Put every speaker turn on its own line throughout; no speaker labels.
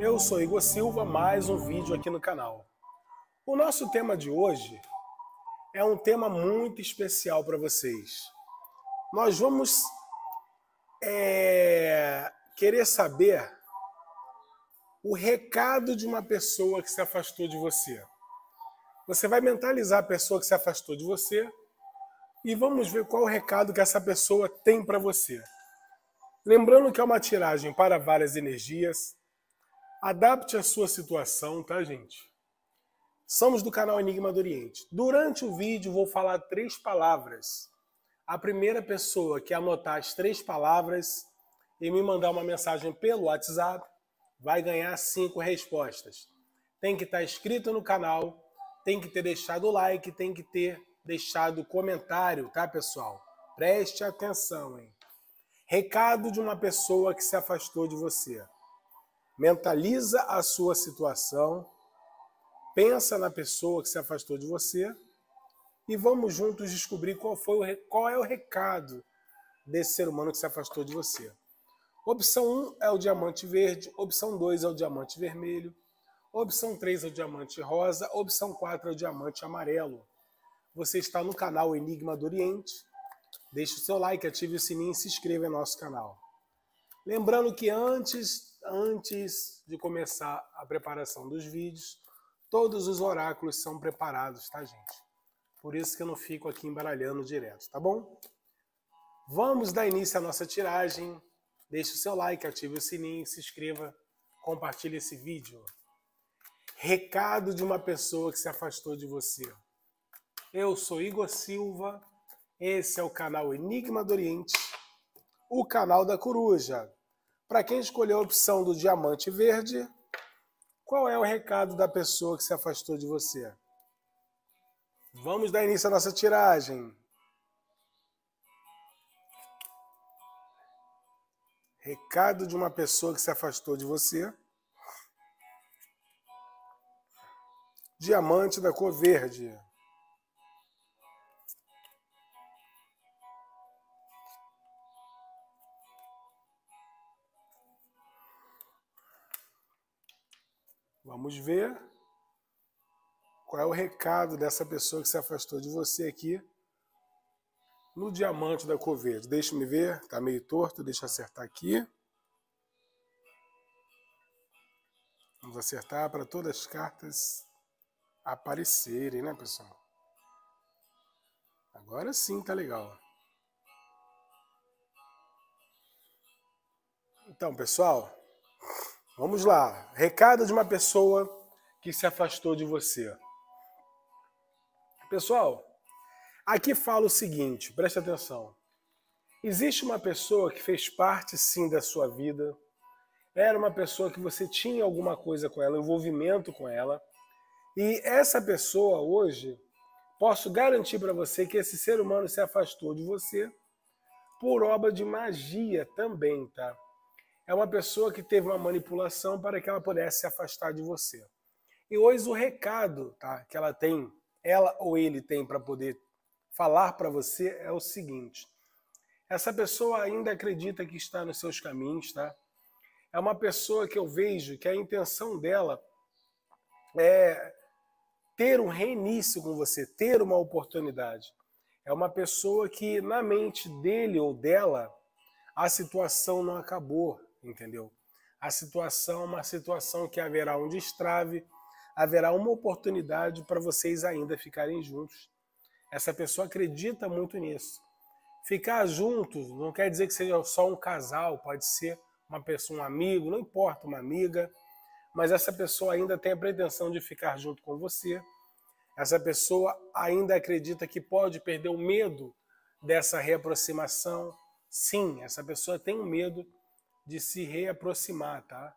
Eu sou Igor Silva, mais um vídeo aqui no canal. O nosso tema de hoje é um tema muito especial para vocês. Nós vamos é, querer saber o recado de uma pessoa que se afastou de você. Você vai mentalizar a pessoa que se afastou de você e vamos ver qual o recado que essa pessoa tem para você. Lembrando que é uma tiragem para várias energias. Adapte a sua situação, tá, gente? Somos do canal Enigma do Oriente. Durante o vídeo vou falar três palavras. A primeira pessoa que anotar as três palavras e me mandar uma mensagem pelo WhatsApp vai ganhar cinco respostas. Tem que estar inscrito no canal, tem que ter deixado o like, tem que ter deixado comentário, tá, pessoal? Preste atenção, hein? Recado de uma pessoa que se afastou de você. Mentaliza a sua situação, pensa na pessoa que se afastou de você e vamos juntos descobrir qual, foi o, qual é o recado desse ser humano que se afastou de você. Opção 1 é o diamante verde, opção 2 é o diamante vermelho, opção 3 é o diamante rosa, opção 4 é o diamante amarelo. Você está no canal Enigma do Oriente Deixe o seu like, ative o sininho e se inscreva em nosso canal. Lembrando que antes, antes de começar a preparação dos vídeos, todos os oráculos são preparados, tá, gente? Por isso que eu não fico aqui embaralhando direto, tá bom? Vamos dar início à nossa tiragem. Deixe o seu like, ative o sininho, se inscreva, compartilhe esse vídeo. Recado de uma pessoa que se afastou de você. Eu sou Igor Silva esse é o canal Enigma do Oriente, o canal da coruja. Para quem escolheu a opção do diamante verde, qual é o recado da pessoa que se afastou de você? Vamos dar início à nossa tiragem. Recado de uma pessoa que se afastou de você. Diamante da cor verde. Vamos ver qual é o recado dessa pessoa que se afastou de você aqui no diamante da cor verde. Deixa-me ver, tá meio torto, deixa eu acertar aqui. Vamos acertar para todas as cartas aparecerem, né, pessoal? Agora sim tá legal. Então, pessoal, Vamos lá. Recado de uma pessoa que se afastou de você. Pessoal, aqui fala o seguinte, preste atenção. Existe uma pessoa que fez parte sim da sua vida. Era uma pessoa que você tinha alguma coisa com ela, envolvimento com ela. E essa pessoa hoje, posso garantir para você que esse ser humano se afastou de você por obra de magia também, tá? É uma pessoa que teve uma manipulação para que ela pudesse se afastar de você. E hoje o recado tá, que ela tem, ela ou ele tem para poder falar para você é o seguinte: essa pessoa ainda acredita que está nos seus caminhos, tá? É uma pessoa que eu vejo que a intenção dela é ter um reinício com você, ter uma oportunidade. É uma pessoa que na mente dele ou dela a situação não acabou, entendeu? A situação é uma situação que haverá um destrave, haverá uma oportunidade para vocês ainda ficarem juntos. Essa pessoa acredita muito nisso. Ficar juntos não quer dizer que seja só um casal, pode ser uma pessoa, um amigo, não importa, uma amiga, mas essa pessoa ainda tem a pretensão de ficar junto com você. Essa pessoa ainda acredita que pode perder o medo dessa reaproximação. Sim, essa pessoa tem um medo de se reaproximar, tá?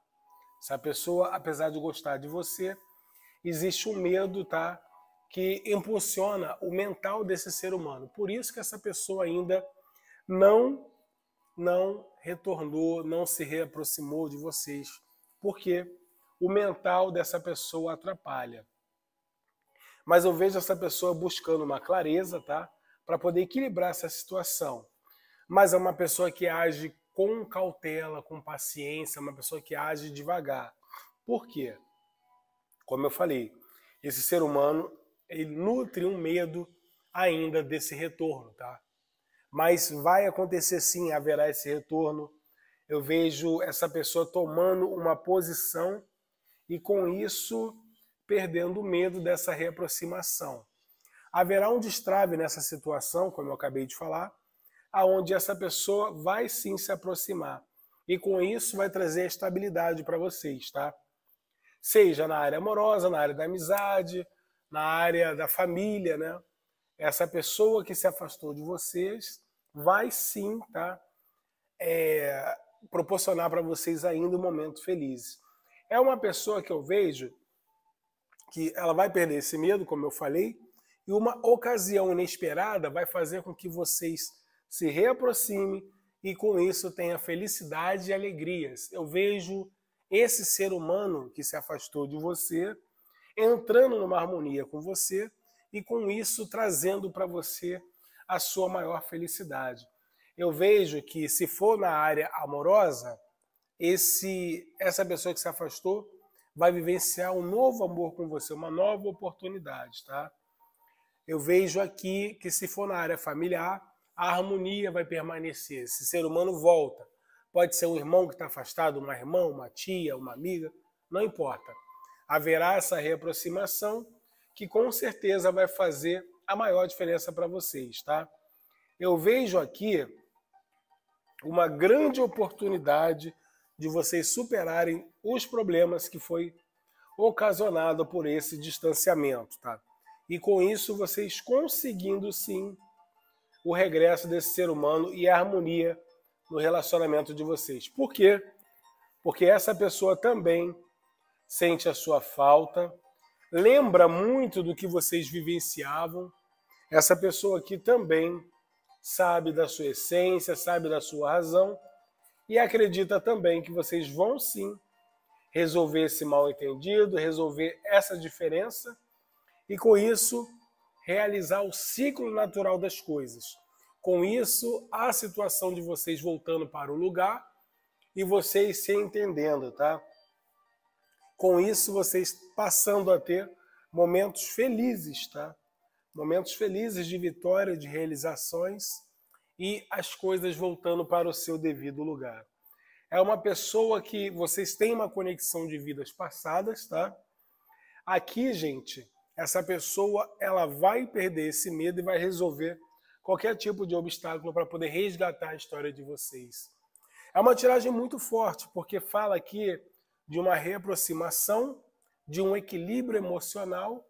Se a pessoa, apesar de gostar de você, existe um medo, tá? Que impulsiona o mental desse ser humano. Por isso que essa pessoa ainda não não retornou, não se reaproximou de vocês, porque o mental dessa pessoa atrapalha. Mas eu vejo essa pessoa buscando uma clareza, tá? Para poder equilibrar essa situação. Mas é uma pessoa que age com cautela, com paciência, uma pessoa que age devagar. Por quê? Como eu falei, esse ser humano ele nutre um medo ainda desse retorno, tá? Mas vai acontecer sim, haverá esse retorno. Eu vejo essa pessoa tomando uma posição e com isso perdendo o medo dessa reaproximação. Haverá um destrave nessa situação, como eu acabei de falar, aonde essa pessoa vai sim se aproximar. E com isso vai trazer estabilidade para vocês, tá? Seja na área amorosa, na área da amizade, na área da família, né? Essa pessoa que se afastou de vocês vai sim, tá? É, proporcionar para vocês ainda um momento feliz. É uma pessoa que eu vejo que ela vai perder esse medo, como eu falei, e uma ocasião inesperada vai fazer com que vocês se reaproximem e com isso tenha felicidade e alegrias. Eu vejo esse ser humano que se afastou de você entrando numa harmonia com você e com isso trazendo para você a sua maior felicidade. Eu vejo que se for na área amorosa, esse essa pessoa que se afastou vai vivenciar um novo amor com você, uma nova oportunidade, tá? Eu vejo aqui que se for na área familiar, a harmonia vai permanecer. Esse ser humano volta. Pode ser um irmão que está afastado, uma irmã, uma tia, uma amiga, não importa. Haverá essa reaproximação que com certeza vai fazer a maior diferença para vocês, tá? Eu vejo aqui uma grande oportunidade de vocês superarem os problemas que foi ocasionado por esse distanciamento, tá? E com isso vocês conseguindo sim o regresso desse ser humano e a harmonia no relacionamento de vocês. Por quê? Porque essa pessoa também sente a sua falta, lembra muito do que vocês vivenciavam. Essa pessoa aqui também sabe da sua essência, sabe da sua razão e acredita também que vocês vão sim resolver esse mal entendido, resolver essa diferença e com isso realizar o ciclo natural das coisas. Com isso, a situação de vocês voltando para o lugar e vocês se entendendo, tá? Com isso, vocês passando a ter momentos felizes, tá? Momentos felizes de vitória, de realizações e as coisas voltando para o seu devido lugar. É uma pessoa que vocês têm uma conexão de vidas passadas, tá? Aqui, gente, essa pessoa ela vai perder esse medo e vai resolver qualquer tipo de obstáculo para poder resgatar a história de vocês. É uma tiragem muito forte, porque fala aqui de uma reaproximação, de um equilíbrio emocional,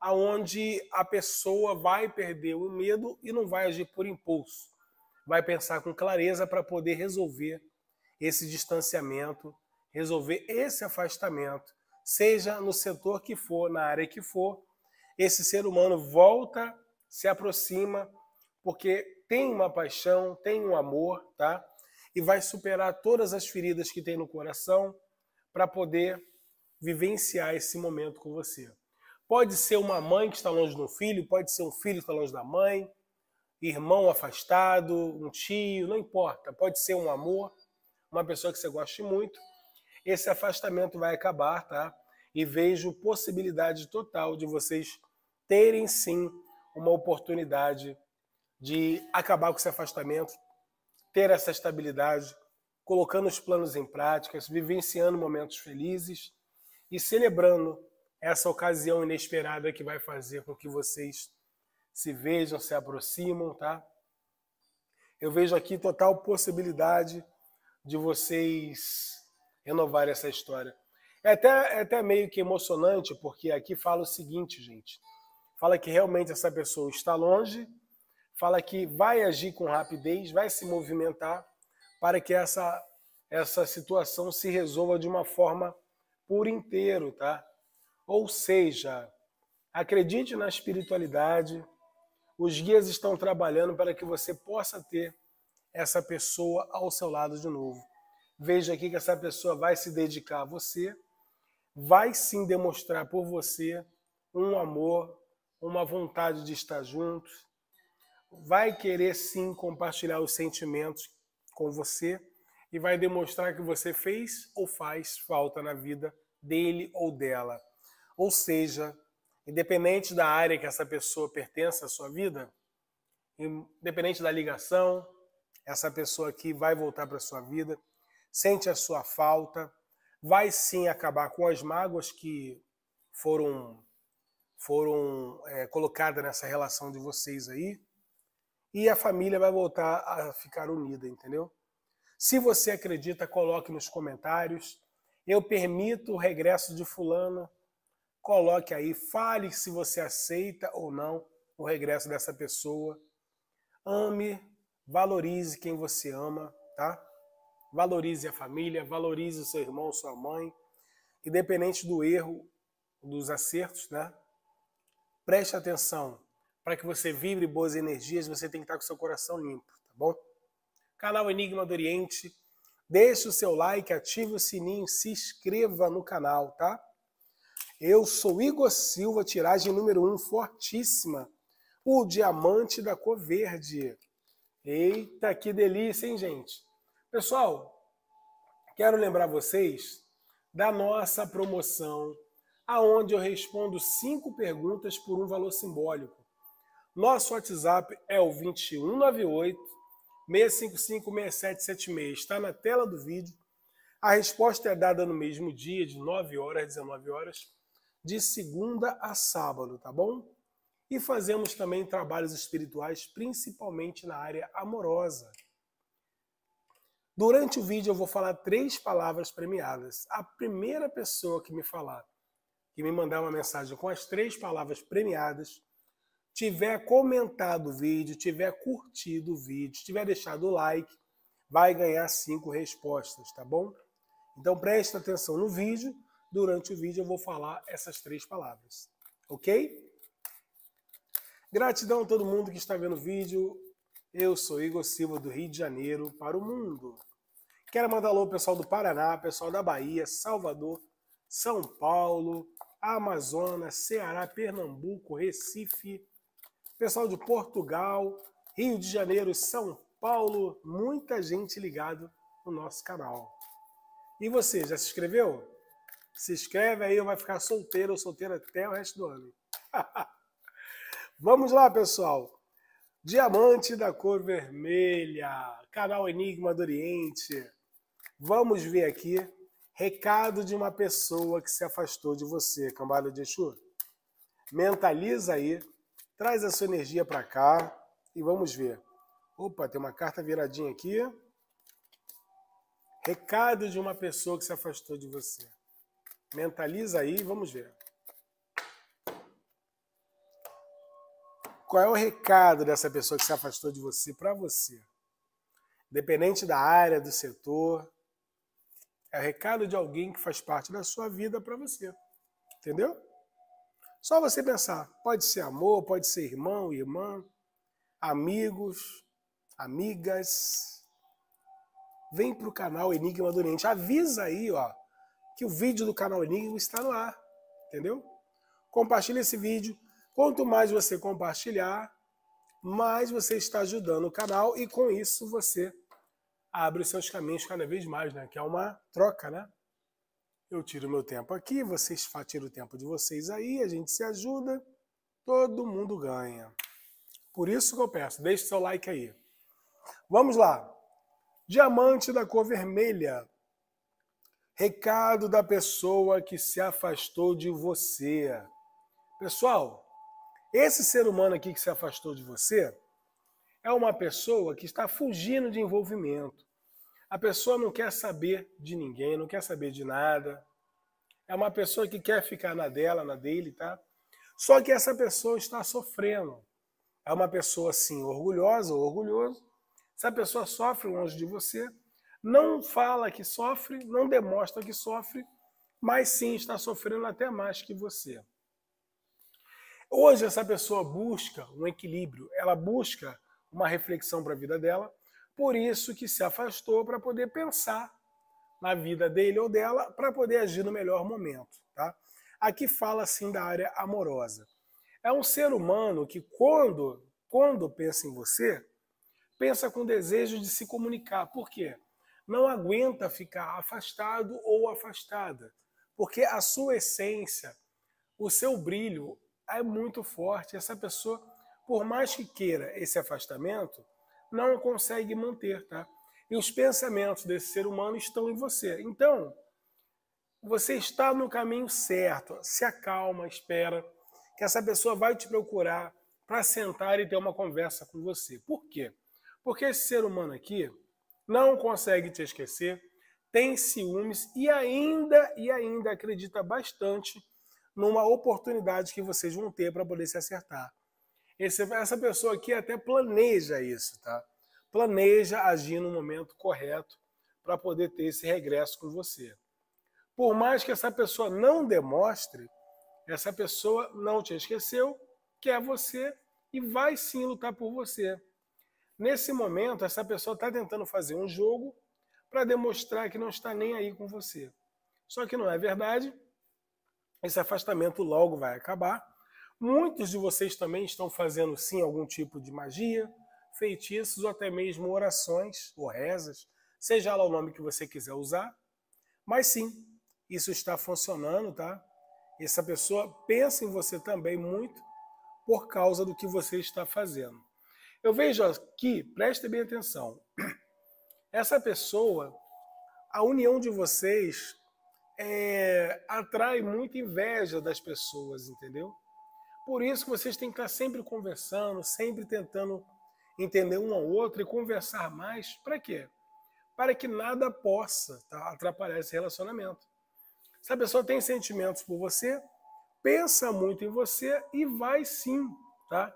aonde a pessoa vai perder o medo e não vai agir por impulso. Vai pensar com clareza para poder resolver esse distanciamento, resolver esse afastamento seja no setor que for, na área que for, esse ser humano volta, se aproxima, porque tem uma paixão, tem um amor, tá? E vai superar todas as feridas que tem no coração para poder vivenciar esse momento com você. Pode ser uma mãe que está longe do filho, pode ser um filho que está longe da mãe, irmão afastado, um tio, não importa. Pode ser um amor, uma pessoa que você goste muito esse afastamento vai acabar, tá? E vejo possibilidade total de vocês terem sim uma oportunidade de acabar com esse afastamento, ter essa estabilidade, colocando os planos em prática, vivenciando momentos felizes e celebrando essa ocasião inesperada que vai fazer com que vocês se vejam, se aproximam, tá? Eu vejo aqui total possibilidade de vocês renovar essa história. É até, é até meio que emocionante, porque aqui fala o seguinte, gente. Fala que realmente essa pessoa está longe, fala que vai agir com rapidez, vai se movimentar para que essa, essa situação se resolva de uma forma por inteiro, tá? Ou seja, acredite na espiritualidade, os guias estão trabalhando para que você possa ter essa pessoa ao seu lado de novo. Veja aqui que essa pessoa vai se dedicar a você, vai sim demonstrar por você um amor, uma vontade de estar junto, vai querer sim compartilhar os sentimentos com você e vai demonstrar que você fez ou faz falta na vida dele ou dela. Ou seja, independente da área que essa pessoa pertence à sua vida, independente da ligação, essa pessoa aqui vai voltar para a sua vida, sente a sua falta, vai sim acabar com as mágoas que foram foram é, colocadas nessa relação de vocês aí, e a família vai voltar a ficar unida, entendeu? Se você acredita, coloque nos comentários. Eu permito o regresso de fulano. Coloque aí, fale se você aceita ou não o regresso dessa pessoa. Ame, valorize quem você ama, tá? Valorize a família, valorize o seu irmão, sua mãe. Independente do erro, dos acertos, né? Preste atenção para que você vibre boas energias, você tem que estar com seu coração limpo, tá bom? Canal Enigma do Oriente, deixe o seu like, ative o sininho, se inscreva no canal, tá? Eu sou Igor Silva, tiragem número 1, um, fortíssima. O diamante da cor verde. Eita, que delícia, hein, gente? Pessoal, quero lembrar vocês da nossa promoção, aonde eu respondo cinco perguntas por um valor simbólico. Nosso WhatsApp é o 2198 655 6776. Está na tela do vídeo. A resposta é dada no mesmo dia, de 9 horas às 19 horas, de segunda a sábado, tá bom? E fazemos também trabalhos espirituais, principalmente na área amorosa. Durante o vídeo eu vou falar três palavras premiadas. A primeira pessoa que me falar, que me mandar uma mensagem com as três palavras premiadas, tiver comentado o vídeo, tiver curtido o vídeo, tiver deixado o like, vai ganhar cinco respostas, tá bom? Então preste atenção no vídeo. Durante o vídeo eu vou falar essas três palavras, ok? Gratidão a todo mundo que está vendo o vídeo. Eu sou Igor Silva do Rio de Janeiro para o mundo. Quero mandar alô pessoal do Paraná, pessoal da Bahia, Salvador, São Paulo, Amazonas, Ceará, Pernambuco, Recife, pessoal de Portugal, Rio de Janeiro, São Paulo, muita gente ligado no nosso canal. E você, já se inscreveu? Se inscreve aí, vai ficar solteiro ou solteira até o resto do ano. Vamos lá, pessoal. Diamante da cor vermelha, canal Enigma do Oriente. Vamos ver aqui recado de uma pessoa que se afastou de você, cambada de Exu. Mentaliza aí Traz a sua energia para cá e vamos ver. Opa, tem uma carta viradinha aqui. Recado de uma pessoa que se afastou de você. Mentaliza aí, vamos ver. Qual é o recado dessa pessoa que se afastou de você para você? Independente da área, do setor, é recado de alguém que faz parte da sua vida para você. Entendeu? Só você pensar. Pode ser amor, pode ser irmão, irmã, amigos, amigas. Vem para o canal Enigma do Oriente. Avisa aí, ó, que o vídeo do canal Enigma está no ar. Entendeu? Compartilhe esse vídeo. Quanto mais você compartilhar, mais você está ajudando o canal e com isso você abre os seus caminhos cada vez mais, né? Que é uma troca, né? Eu tiro meu tempo aqui, vocês tiram o tempo de vocês aí, a gente se ajuda, todo mundo ganha. Por isso que eu peço, deixe seu like aí. Vamos lá. Diamante da cor vermelha. Recado da pessoa que se afastou de você. Pessoal, esse ser humano aqui que se afastou de você é uma pessoa que está fugindo de envolvimento. A pessoa não quer saber de ninguém, não quer saber de nada. É uma pessoa que quer ficar na dela, na dele, tá? Só que essa pessoa está sofrendo. É uma pessoa, assim, orgulhosa ou orgulhoso. Essa pessoa sofre longe de você, não fala que sofre, não demonstra que sofre, mas sim está sofrendo até mais que você. Hoje essa pessoa busca um equilíbrio, ela busca uma reflexão para a vida dela, por isso que se afastou para poder pensar na vida dele ou dela para poder agir no melhor momento. Tá? Aqui fala assim da área amorosa. É um ser humano que quando, quando pensa em você, pensa com desejo de se comunicar. Por quê? Não aguenta ficar afastado ou afastada. Porque a sua essência, o seu brilho é muito forte. Essa pessoa, por mais que queira esse afastamento, não consegue manter, tá? E os pensamentos desse ser humano estão em você. Então, você está no caminho certo. Se acalma, espera, que essa pessoa vai te procurar para sentar e ter uma conversa com você. Por quê? Porque esse ser humano aqui não consegue te esquecer, tem ciúmes e ainda e ainda acredita bastante numa oportunidade que vocês vão ter para poder se acertar. Esse, essa pessoa aqui até planeja isso, tá? Planeja agir no momento correto para poder ter esse regresso com você. Por mais que essa pessoa não demonstre, essa pessoa não te esqueceu, quer você e vai sim lutar por você. Nesse momento, essa pessoa está tentando fazer um jogo para demonstrar que não está nem aí com você. Só que não é verdade. Esse afastamento logo vai acabar. Muitos de vocês também estão fazendo sim algum tipo de magia, feitiços ou até mesmo orações ou rezas, seja lá o nome que você quiser usar. Mas sim, isso está funcionando, tá? Essa pessoa pensa em você também muito por causa do que você está fazendo. Eu vejo aqui, preste bem atenção, essa pessoa, a união de vocês é, atrai muita inveja das pessoas, entendeu? Por isso que vocês têm que estar sempre conversando, sempre tentando entender um ao outro e conversar mais. Para quê? Para que nada possa tá, atrapalhar esse relacionamento. Se a pessoa tem sentimentos por você, pensa muito em você e vai sim, tá?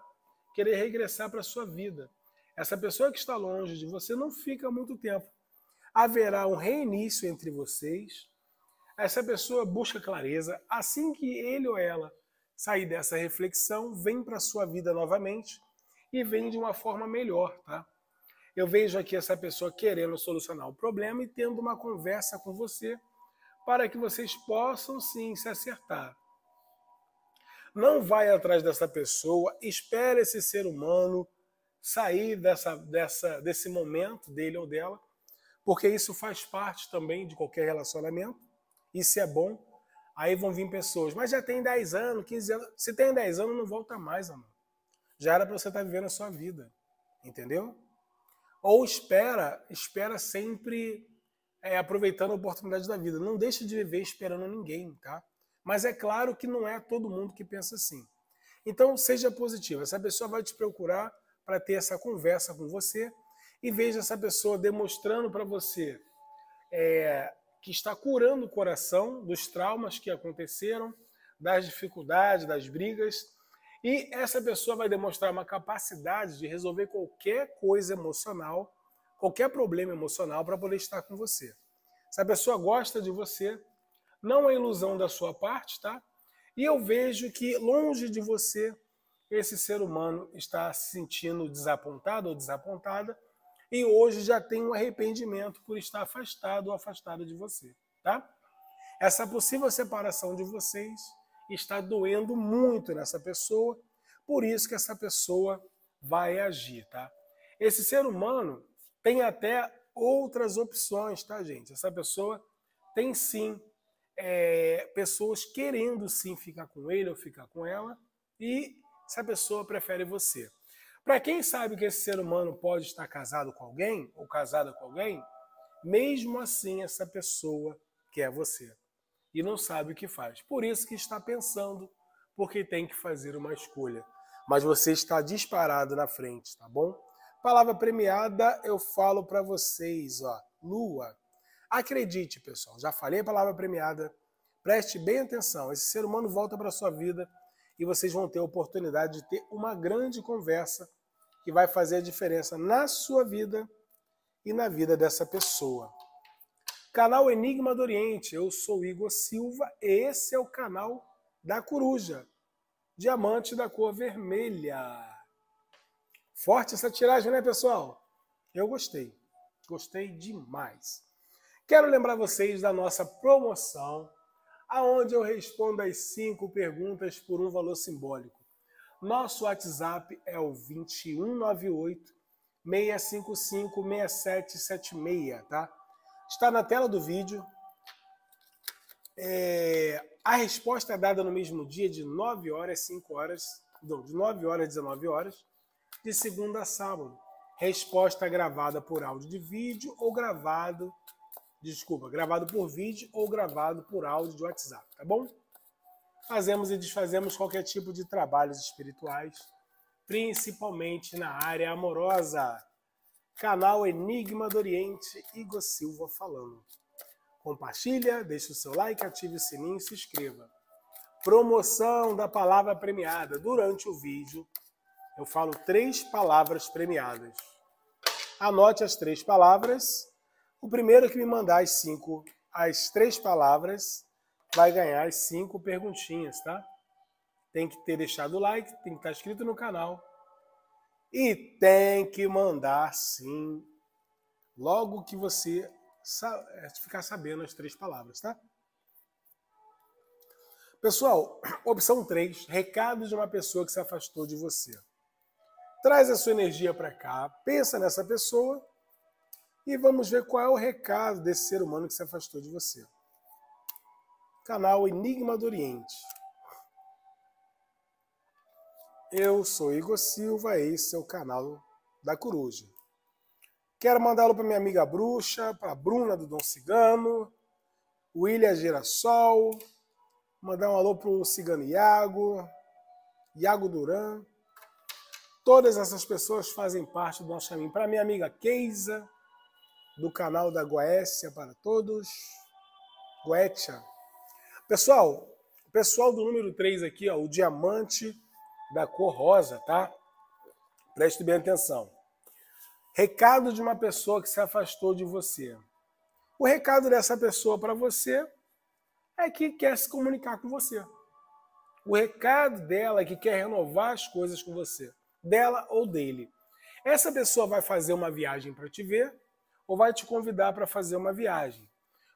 querer regressar para sua vida. Essa pessoa que está longe de você não fica muito tempo. Haverá um reinício entre vocês. Essa pessoa busca clareza. Assim que ele ou ela sair dessa reflexão, vem para a sua vida novamente e vem de uma forma melhor, tá? Eu vejo aqui essa pessoa querendo solucionar o problema e tendo uma conversa com você para que vocês possam sim se acertar não vai atrás dessa pessoa, espera esse ser humano sair dessa, dessa, desse momento dele ou dela, porque isso faz parte também de qualquer relacionamento, isso é bom. Aí vão vir pessoas, mas já tem 10 anos, 15 anos. Se tem 10 anos, não volta mais, amor. Já era para você estar tá vivendo a sua vida, entendeu? Ou espera, espera sempre é, aproveitando a oportunidade da vida. Não deixe de viver esperando ninguém, tá? Mas é claro que não é todo mundo que pensa assim. Então, seja positivo. Essa pessoa vai te procurar para ter essa conversa com você e veja essa pessoa demonstrando para você é, que está curando o coração dos traumas que aconteceram, das dificuldades, das brigas. E essa pessoa vai demonstrar uma capacidade de resolver qualquer coisa emocional, qualquer problema emocional para poder estar com você. Se a pessoa gosta de você, não é ilusão da sua parte, tá? E eu vejo que longe de você esse ser humano está se sentindo desapontado ou desapontada e hoje já tem um arrependimento por estar afastado ou afastada de você, tá? Essa possível separação de vocês está doendo muito nessa pessoa, por isso que essa pessoa vai agir, tá? Esse ser humano tem até outras opções, tá, gente? Essa pessoa tem sim é, pessoas querendo sim ficar com ele ou ficar com ela, e se a pessoa prefere você. Para quem sabe que esse ser humano pode estar casado com alguém ou casada com alguém, mesmo assim essa pessoa quer você e não sabe o que faz. Por isso que está pensando, porque tem que fazer uma escolha. Mas você está disparado na frente, tá bom? Palavra premiada, eu falo para vocês, ó. Lua, Acredite, pessoal, já falei a palavra premiada. Preste bem atenção. Esse ser humano volta para sua vida e vocês vão ter a oportunidade de ter uma grande conversa que vai fazer a diferença na sua vida e na vida dessa pessoa. Canal Enigma do Oriente, eu sou Igor Silva esse é o canal da coruja, diamante da cor vermelha. Forte essa tiragem, né, pessoal? Eu gostei, gostei demais. Quero lembrar vocês da nossa promoção, aonde eu respondo as cinco perguntas por um valor simbólico. Nosso WhatsApp é o 2198 655 6776, tá? Está na tela do vídeo. É, a resposta é dada no mesmo dia, de 9 horas, 5 horas, não, de 9 horas a 19 horas, de segunda a sábado. Resposta gravada por áudio de vídeo ou gravado, desculpa, gravado por vídeo ou gravado por áudio de WhatsApp, tá bom? Fazemos e desfazemos qualquer tipo de trabalhos espirituais, principalmente na área amorosa. Canal Enigma do Oriente, Igor Silva falando. Compartilha, deixe o seu like, ative o sininho e se inscreva. Promoção da palavra premiada. Durante o vídeo, eu falo três palavras premiadas. Anote as três palavras. O primeiro que me mandar as cinco, as três palavras, vai ganhar as cinco perguntinhas, tá? Tem que ter deixado o like, tem que estar inscrito no canal. E tem que mandar sim, logo que você é, ficar sabendo as três palavras, tá? Pessoal, opção 3, recado de uma pessoa que se afastou de você. Traz a sua energia para cá, pensa nessa pessoa e vamos ver qual é o recado desse ser humano que se afastou de você. Canal Enigma do Oriente. Eu sou Igor Silva, esse é o canal da Coruja. Quero mandá-lo para minha amiga Bruxa, para Bruna do Dom Cigano, William Girassol, mandar um alô para o Cigano Iago, Iago Duran. Todas essas pessoas fazem parte do nosso caminho. Para minha amiga Keisa, do canal da Goécia para todos. Goetia. Pessoal, o pessoal do número 3 aqui, ó, o diamante da cor rosa, tá? Preste bem atenção. Recado de uma pessoa que se afastou de você. O recado dessa pessoa para você é que quer se comunicar com você. O recado dela é que quer renovar as coisas com você, dela ou dele. Essa pessoa vai fazer uma viagem para te ver ou vai te convidar para fazer uma viagem.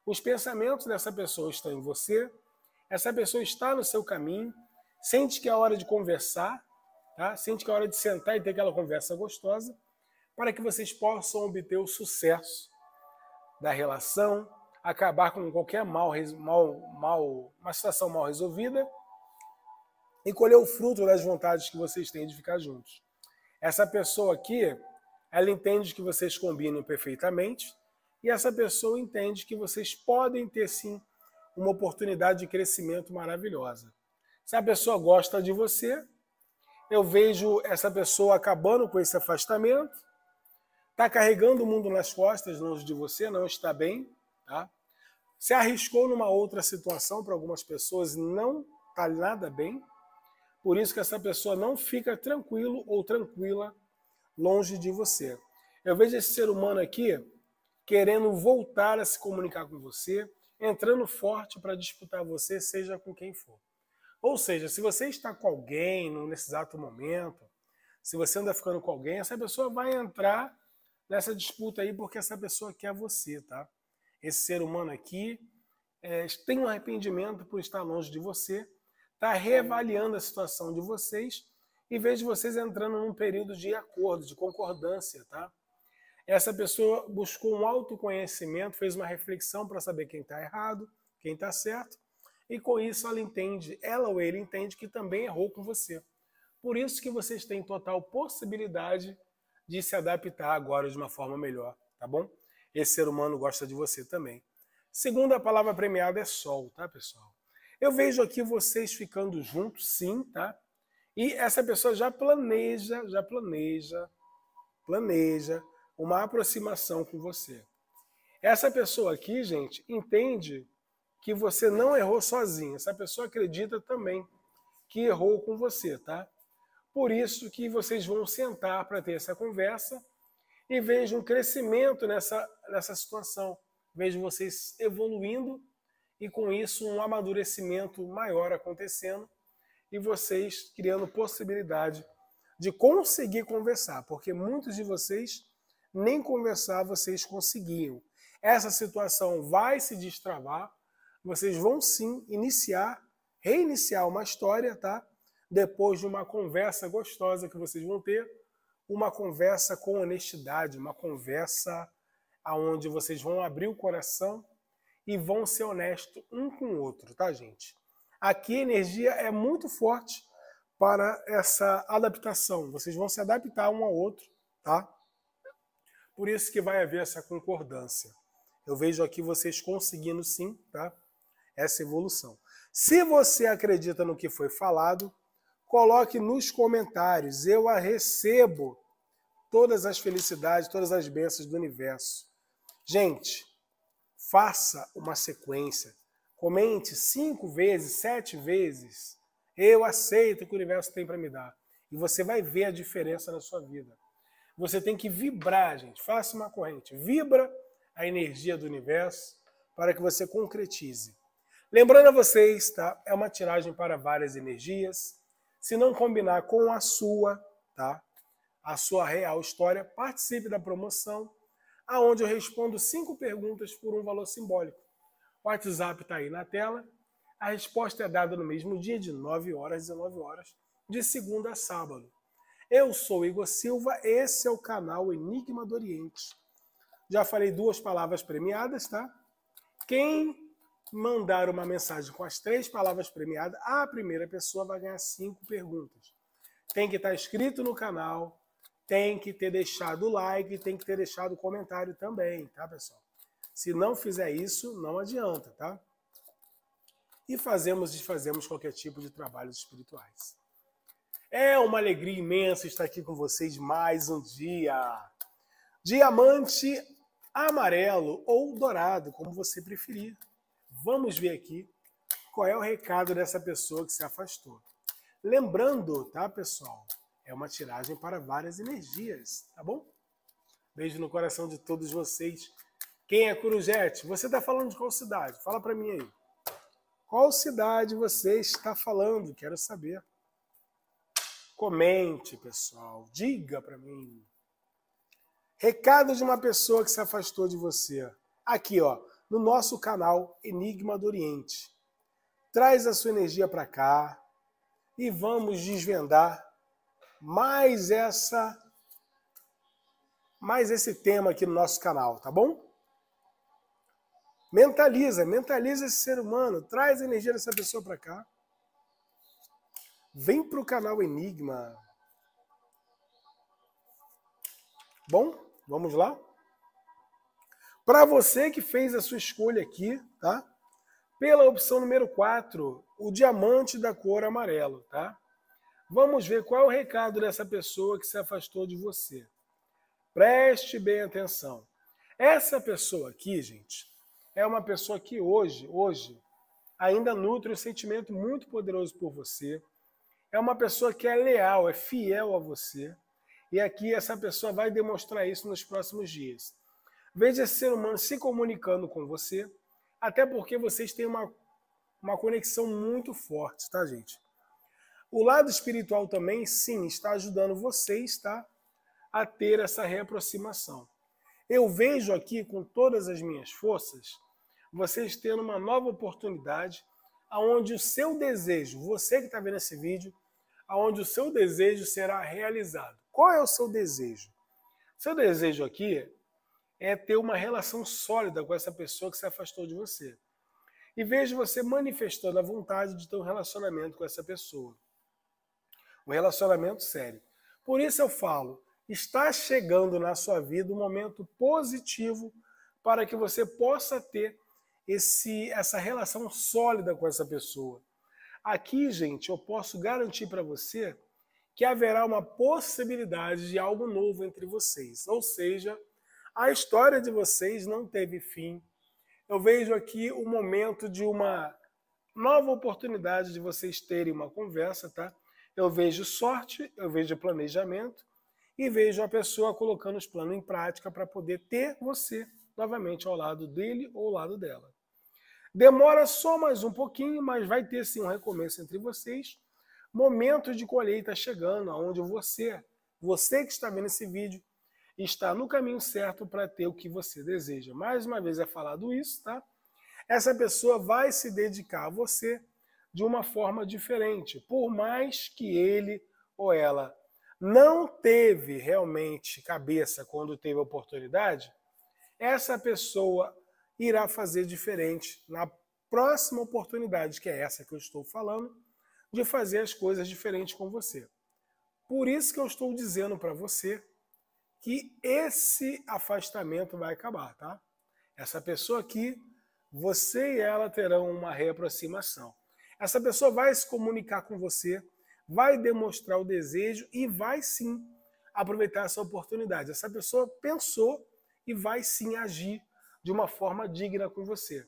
Os pensamentos dessa pessoa estão em você, essa pessoa está no seu caminho, sente que é hora de conversar, tá? sente que é hora de sentar e ter aquela conversa gostosa para que vocês possam obter o sucesso da relação, acabar com qualquer mal, mal, mal, uma situação mal resolvida e colher o fruto das vontades que vocês têm de ficar juntos. Essa pessoa aqui, ela entende que vocês combinam perfeitamente e essa pessoa entende que vocês podem ter sim uma oportunidade de crescimento maravilhosa. Se a pessoa gosta de você, eu vejo essa pessoa acabando com esse afastamento Está carregando o mundo nas costas, longe de você, não está bem. Tá? Se arriscou numa outra situação para algumas pessoas, não está nada bem. Por isso que essa pessoa não fica tranquilo ou tranquila longe de você. Eu vejo esse ser humano aqui querendo voltar a se comunicar com você, entrando forte para disputar você, seja com quem for. Ou seja, se você está com alguém nesse exato momento, se você anda ficando com alguém, essa pessoa vai entrar nessa disputa aí porque essa pessoa quer você, tá? Esse ser humano aqui é, tem um arrependimento por estar longe de você, está reavaliando a situação de vocês e vejo vocês entrando num período de acordo, de concordância, tá? Essa pessoa buscou um autoconhecimento, fez uma reflexão para saber quem está errado, quem está certo, e com isso ela entende, ela ou ele entende que também errou com você. Por isso que vocês têm total possibilidade de se adaptar agora de uma forma melhor, tá bom? Esse ser humano gosta de você também. Segunda palavra premiada é sol, tá, pessoal? Eu vejo aqui vocês ficando juntos, sim, tá? E essa pessoa já planeja, já planeja, planeja uma aproximação com você. Essa pessoa aqui, gente, entende que você não errou sozinho. Essa pessoa acredita também que errou com você, tá? Por isso que vocês vão sentar para ter essa conversa e vejo um crescimento nessa, nessa situação. Vejo vocês evoluindo e com isso um amadurecimento maior acontecendo e vocês criando possibilidade de conseguir conversar, porque muitos de vocês nem conversar vocês conseguiam. Essa situação vai se destravar, vocês vão sim iniciar, reiniciar uma história, tá? depois de uma conversa gostosa que vocês vão ter, uma conversa com honestidade, uma conversa aonde vocês vão abrir o coração e vão ser honestos um com o outro, tá, gente? Aqui a energia é muito forte para essa adaptação. Vocês vão se adaptar um ao outro, tá? Por isso que vai haver essa concordância. Eu vejo aqui vocês conseguindo sim, tá? Essa evolução. Se você acredita no que foi falado, coloque nos comentários. Eu a recebo todas as felicidades, todas as bênçãos do universo. Gente, faça uma sequência. Comente cinco vezes, sete vezes. Eu aceito o que o universo tem para me dar. E você vai ver a diferença na sua vida. Você tem que vibrar, gente. Faça uma corrente. Vibra a energia do universo para que você concretize. Lembrando a vocês, tá? É uma tiragem para várias energias. Se não combinar com a sua, tá? A sua real história, participe da promoção, aonde eu respondo cinco perguntas por um valor simbólico. O WhatsApp está aí na tela. A resposta é dada no mesmo dia, de 9 horas a 19 horas, de segunda a sábado. Eu sou Igor Silva, esse é o canal Enigma do Oriente. Já falei duas palavras premiadas, tá? Quem mandar uma mensagem com as três palavras premiadas, a primeira pessoa vai ganhar cinco perguntas. Tem que estar inscrito no canal, tem que ter deixado o like, tem que ter deixado o comentário também, tá, pessoal? Se não fizer isso, não adianta, tá? E fazemos e fazemos qualquer tipo de trabalhos espirituais. É uma alegria imensa estar aqui com vocês mais um dia. Diamante amarelo ou dourado, como você preferir. Vamos ver aqui qual é o recado dessa pessoa que se afastou. Lembrando, tá, pessoal? É uma tiragem para várias energias, tá bom? Beijo no coração de todos vocês. Quem é Curujete? Você está falando de qual cidade? Fala para mim aí. Qual cidade você está falando? Quero saber. Comente, pessoal. Diga para mim. Recado de uma pessoa que se afastou de você. Aqui, ó, no nosso canal Enigma do Oriente. Traz a sua energia para cá e vamos desvendar mais essa mais esse tema aqui no nosso canal, tá bom? Mentaliza, mentaliza esse ser humano, traz a energia dessa pessoa para cá. Vem para o canal Enigma. Bom, vamos lá? Para você que fez a sua escolha aqui, tá? Pela opção número 4, o diamante da cor amarelo, tá? Vamos ver qual é o recado dessa pessoa que se afastou de você. Preste bem atenção. Essa pessoa aqui, gente, é uma pessoa que hoje, hoje, ainda nutre um sentimento muito poderoso por você, é uma pessoa que é leal, é fiel a você. E aqui essa pessoa vai demonstrar isso nos próximos dias. Veja esse ser humano se comunicando com você, até porque vocês têm uma, uma conexão muito forte, tá, gente? O lado espiritual também, sim, está ajudando vocês, tá? A ter essa reaproximação. Eu vejo aqui, com todas as minhas forças, vocês tendo uma nova oportunidade, aonde o seu desejo, você que está vendo esse vídeo, aonde o seu desejo será realizado. Qual é o seu desejo? Seu desejo aqui é ter uma relação sólida com essa pessoa que se afastou de você. E vejo você manifestando a vontade de ter um relacionamento com essa pessoa. Um relacionamento sério. Por isso eu falo, está chegando na sua vida um momento positivo para que você possa ter esse, essa relação sólida com essa pessoa. Aqui, gente, eu posso garantir para você que haverá uma possibilidade de algo novo entre vocês. Ou seja, a história de vocês não teve fim. Eu vejo aqui o momento de uma nova oportunidade de vocês terem uma conversa, tá? Eu vejo sorte, eu vejo planejamento e vejo a pessoa colocando os planos em prática para poder ter você novamente ao lado dele ou ao lado dela. Demora só mais um pouquinho, mas vai ter sim um recomeço entre vocês. Momento de colheita chegando, onde você, você que está vendo esse vídeo, está no caminho certo para ter o que você deseja. Mais uma vez é falado isso, tá? Essa pessoa vai se dedicar a você de uma forma diferente, por mais que ele ou ela não teve realmente cabeça quando teve oportunidade, essa pessoa irá fazer diferente na próxima oportunidade, que é essa que eu estou falando, de fazer as coisas diferentes com você. Por isso que eu estou dizendo para você que esse afastamento vai acabar, tá? Essa pessoa aqui, você e ela terão uma reaproximação. Essa pessoa vai se comunicar com você, vai demonstrar o desejo e vai sim aproveitar essa oportunidade. Essa pessoa pensou e vai sim agir de uma forma digna com você.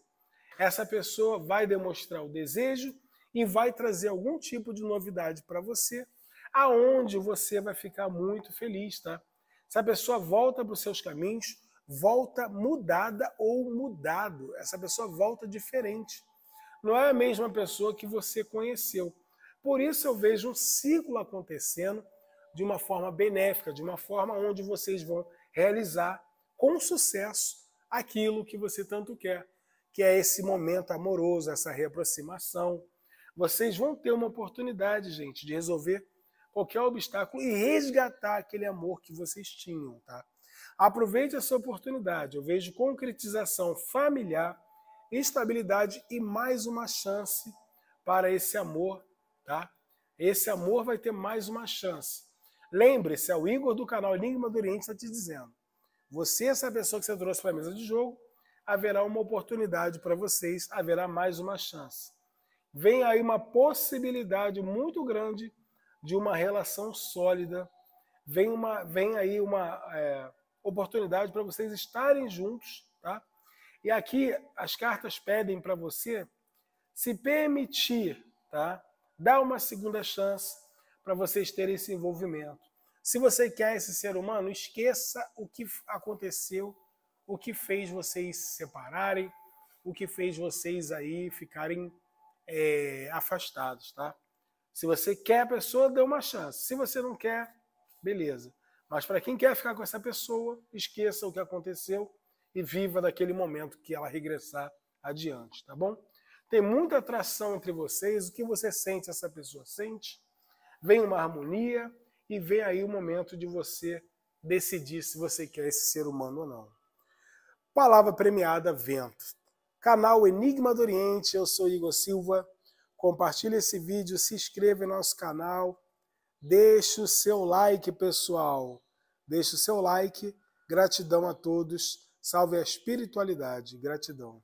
Essa pessoa vai demonstrar o desejo e vai trazer algum tipo de novidade para você, aonde você vai ficar muito feliz, tá? Essa pessoa volta para os seus caminhos, volta mudada ou mudado. Essa pessoa volta diferente. Não é a mesma pessoa que você conheceu. Por isso eu vejo um ciclo acontecendo de uma forma benéfica, de uma forma onde vocês vão realizar com sucesso aquilo que você tanto quer, que é esse momento amoroso, essa reaproximação. Vocês vão ter uma oportunidade, gente, de resolver qualquer obstáculo e resgatar aquele amor que vocês tinham, tá? Aproveite essa oportunidade. Eu vejo concretização familiar, estabilidade e mais uma chance para esse amor, tá? Esse amor vai ter mais uma chance. Lembre-se, é o Igor do canal Enigma do Oriente está te dizendo. Você, essa pessoa que você trouxe para a mesa de jogo, haverá uma oportunidade para vocês, haverá mais uma chance. Vem aí uma possibilidade muito grande de uma relação sólida, vem, uma, vem aí uma é, oportunidade para vocês estarem juntos, tá? E aqui as cartas pedem para você se permitir, tá? Dar uma segunda chance para vocês terem esse envolvimento. Se você quer esse ser humano, esqueça o que aconteceu, o que fez vocês se separarem, o que fez vocês aí ficarem é, afastados, tá? Se você quer a pessoa, dê uma chance. Se você não quer, beleza. Mas para quem quer ficar com essa pessoa, esqueça o que aconteceu e viva daquele momento que ela regressar adiante, tá bom? Tem muita atração entre vocês, o que você sente, essa pessoa sente. Vem uma harmonia e vem aí o momento de você decidir se você quer esse ser humano ou não. Palavra premiada Vento. Canal Enigma do Oriente, eu sou Igor Silva. Compartilhe esse vídeo, se inscreva em nosso canal, deixe o seu like, pessoal. Deixe o seu like. Gratidão a todos. Salve a espiritualidade. Gratidão.